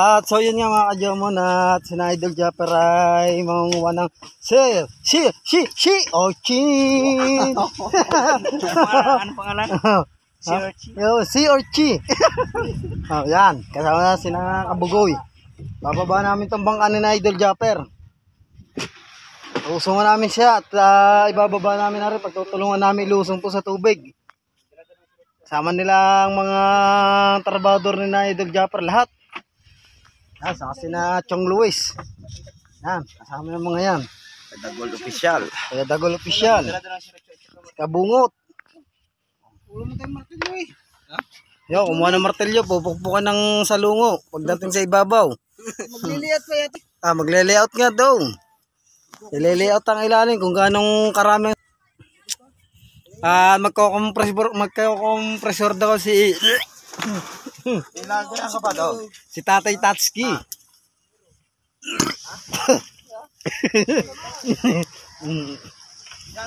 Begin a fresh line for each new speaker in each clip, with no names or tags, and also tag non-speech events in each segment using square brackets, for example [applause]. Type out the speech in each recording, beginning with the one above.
At so yun nga mga kadyomon at si Idol Japper ay mangunguha ng si, si, si, si, Ochin. [laughs]
ano pangalan?
Si Orchi. Yo, si Orchi. [laughs] oh, yan. Kasama na si Kabugoy. Bababa namin tong bangka ni Idol Japper. Usungan namin siya at ah, ibababa namin na rin. Pagtutulungan namin ilusong po sa tubig. Kasama nilang mga trabador ni Idol Japper lahat. Yan, saka si na Chong Luis. Yan, kasama yung mga yan.
Dagol official.
Kaya Dagol Official. Si Kabungot. Yo, kumuha ng martilyo, pupukpukan ng salungo pagdating sa ibabaw.
Magliliat pa yata.
Ah, magle-layout nga daw. Ile-layout ang ilalim kung ganong karami. Ah, magko-compressor magko-compressor daw si
Ilagay ka ba daw?
si Tatay Tatski. Mm. [laughs]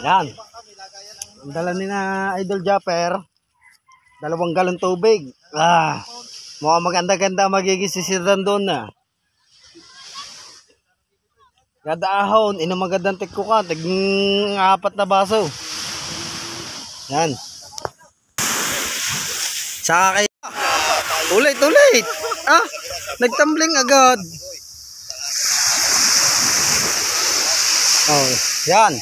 Yan. Ang dala ni na Idol Japper, dalawang galon tubig. Ah, mukhang maganda-ganda magiging sisiran doon na. Kada ahon, ino magandang tikko ka, tig apat na baso. Yan. Saka kay... Ulit, ulit! Ah, nagtumbling agad. Oh, yan.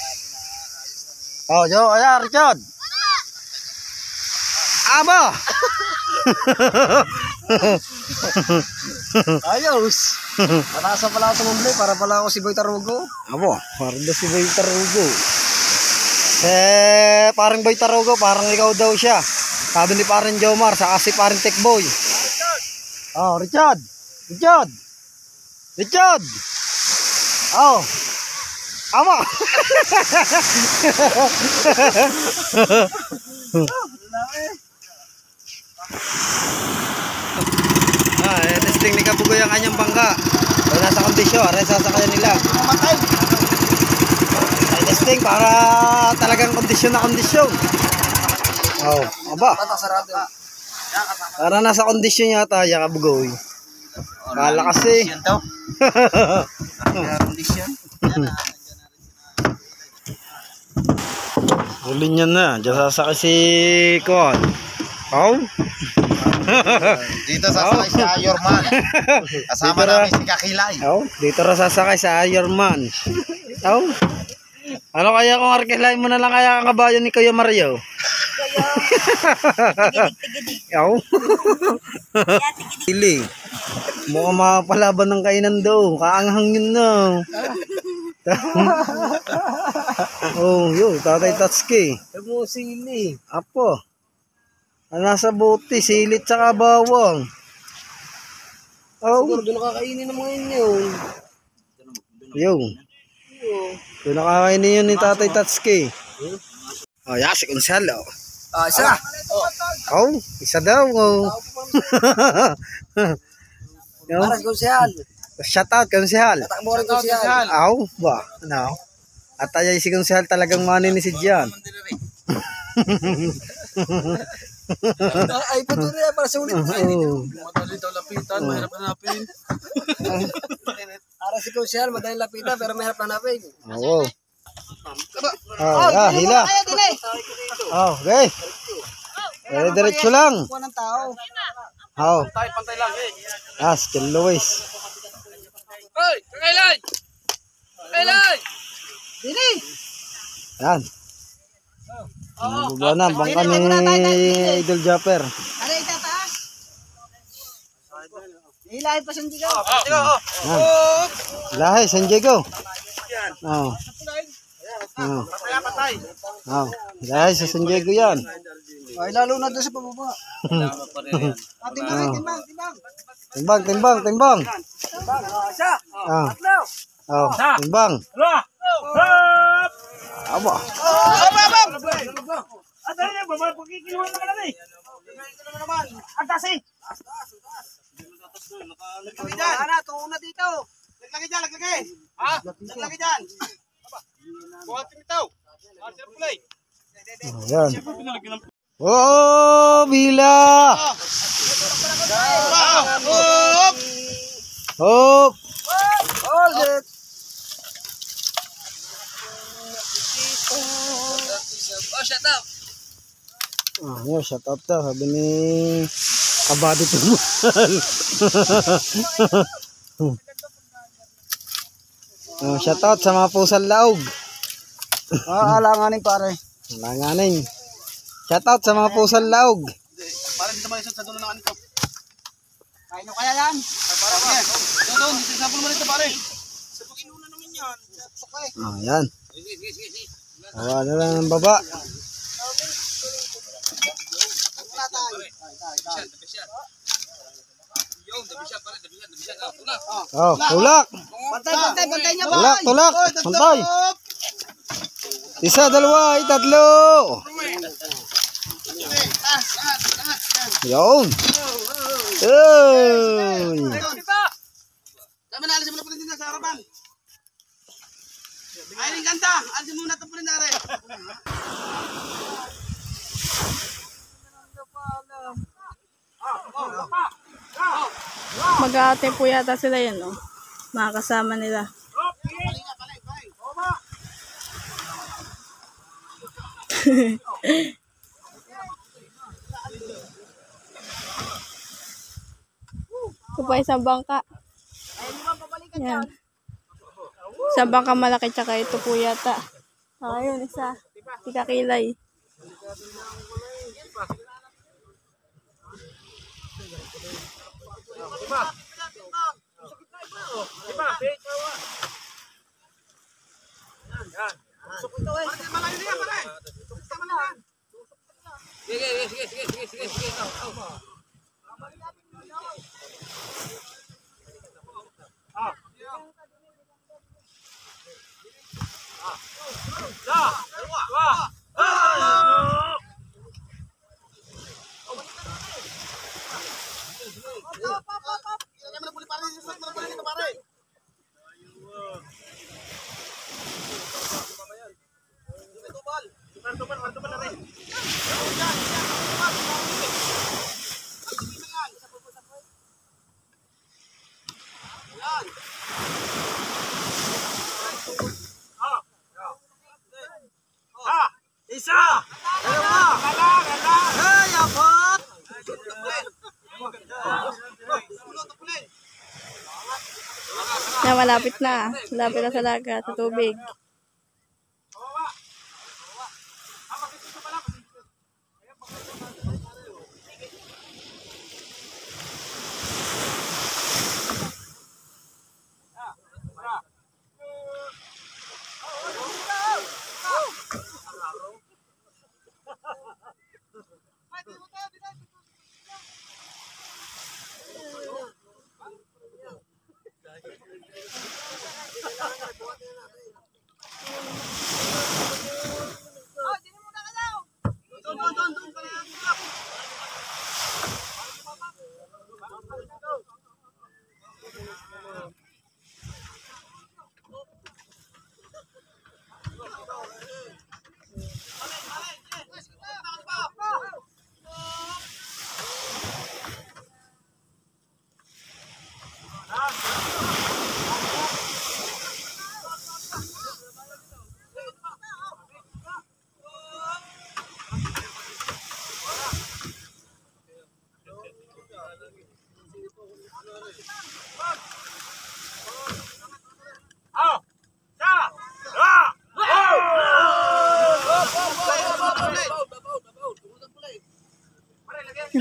Oh, yo, ayan, Richard. Aba!
Ayos. Matasa pala ako tumumli para pala ako si Boy Tarugo.
Abo, parang si Boy Tarugo. Eh, parang Boy Tarugo, parang ikaw daw siya. Sabi ni parang Jomar, sa kasi parang Tech Boy. Oh, Richard! Richard! Richard! Oh! Aba! ah, eh, testing ni Kabugoy ang kanyang bangka. So, nasa kondisyon, aray sasakayan nila.
Mamatay.
Ay, testing para talagang kondisyon na kondisyon. Oh, aba.
Sarado.
Para nasa kondisyon yata, ya Kabugoy. Kala kasi.
Yan daw. Condition.
Huli niya na. Diyan sasakay si Kon. Oh? [laughs]
Dito sasakay si Ayorman. [laughs] Kasama
Dito
namin si Kakilay.
Oh, dito ra sasakay sa Ironman. Oh. Ano kaya kung arkilay mo na lang kaya ang ni Kuya Mario? Yaw. Pili. Mukhang mapalaban ng kainan daw. Kaanghang yun na. [laughs] oh, yun. Tatay Tatsuki.
Mo sili.
Apo. Ang nasa buti, silit tsaka bawang. Oh,
Siguro doon nakakainin ng mga inyo.
yun. Doon nakakainin yun ni Tatay Tatsuki. Oh, yeah, si Gonzalo.
Ah, isa.
Oh, isa daw. Oh. [laughs] Yo,
Para si Gonzal.
shout out, Konsehal.
Takbo rin Gonzal.
Aw, ba? Ano? At ay si Konsehal talagang maninisid dyan.
Ay, puto rin para sa ulit. [laughs] Madali daw lapitan, mahirap hanapin. Para si Gonzal, madali lapitan, pero mahirap hanapin.
Oo. Oh, ah, hila. Oh, okay. Eh, diretso lang. Oh,
Tayo, pantay lang eh.
ah, Ken Luis.
Hoy, kailan? Kailan? Dini!
Yan. Bubaba na, bangka ni Idol Japper.
Ano itataas? Hilahin pa sandi ka.
Yan. Lahi, San Diego. Oh. Oh.
Patay, patay.
Oh. Lahi sa San Diego yan.
Ay, lalo na doon sa pababa. Ah, timbang, timbang, timbang.
Timbang, timbang, timbang.
Timbang, ah, isa.
Oh.
Tatlo.
Oh, timbang.
Dalawa. Hop!
Aba.
Ah, aba, aba. Ah, dali na, baba, pagkikiluhan na ka naman eh. Ang tasi. Naglagay dyan. Ana, tungo na dito. Naglagay dyan, naglagay. Ha? Naglagay dyan. Buhat yung itaw. Ah, sir play.
Oh, yan. Oh, bila.
Hop!
Hop!
Hold it. Oh, shut up.
Ah, yun, shout out daw. Sabi ni Kabady Tumal. oh, [laughs] shout out sa mga pusal laog.
Ah, alanganin pare.
Langaning. Shout out sa mga pusal laog.
Para dito malisod sa dulo ng anito. Kain nyo kaya yan? Para ba? Doon, doon. Sisabol mo nito pare. Sabugin muna naman yan. Okay.
Ah, yan. Awa na lang ang baba. Oh, tulak.
Bantay, bantay, bantay niya
Tulak, tulak. Pantay. Isa, dalawa, ay, tatlo. Yun.
Tama na, alisin mo na pala din sa harapan. Ay, rin ganda. Alisin muna ito pala nare.
Mag-aate po yata sila yun, no? Mga kasama nila. Ito pa isang bangka. Yan. Isang bangka malaki tsaka ito po yata. Ah, yun, isa. Tika kilay.
Malayo na yan, pare. Tama na yan. Kaya mo na puli pare. Sisot mo na pala dito pare. Tubal. Tubal, tubal, tubal na rin. Isa! Dalawa! Gala! Gala! Hey, apat!
Na malapit na. Malapit na sa dagat, sa tubig.
Doon, doon, doon, doon, pare.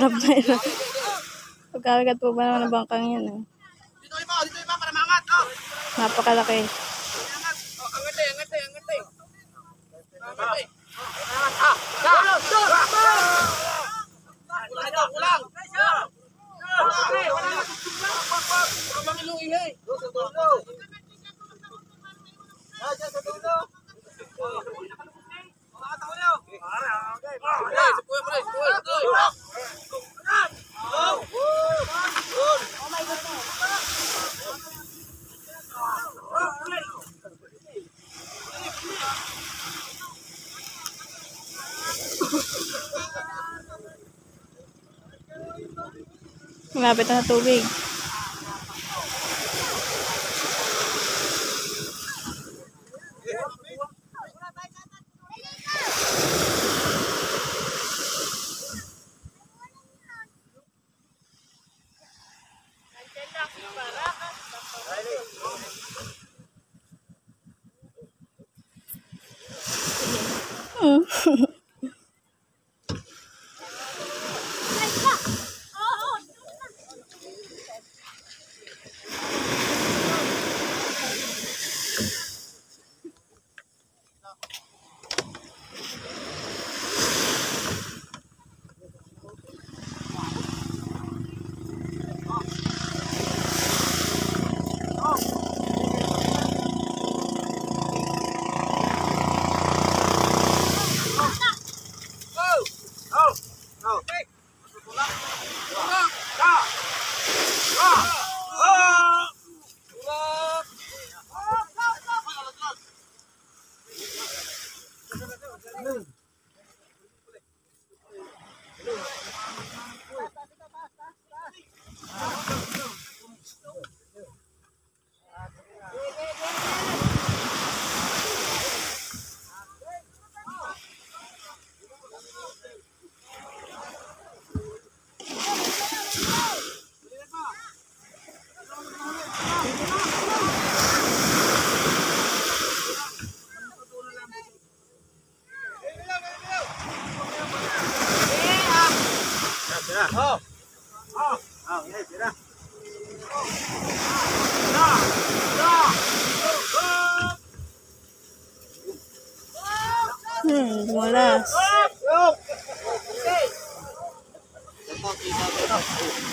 Hirap na. Pagkakagat po ba naman ang bangkang yan, eh.
Dito iba, dito iba para mangat. Oh.
Napakalaki.
Angat. Oh, angat eh, angat eh, angat eh. Angat eh. Sa. Ito, kulang.
Malapit na tubig.
Oh.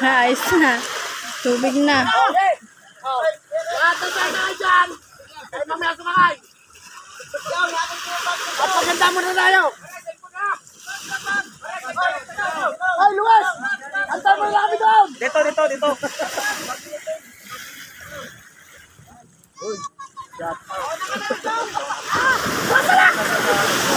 Ayos na. Tubig na.
Paganda mo na tayo. Ay, Luwas! Antay mo na kami doon! Dito, dito, dito. Uy, Wasalak! Wasalak!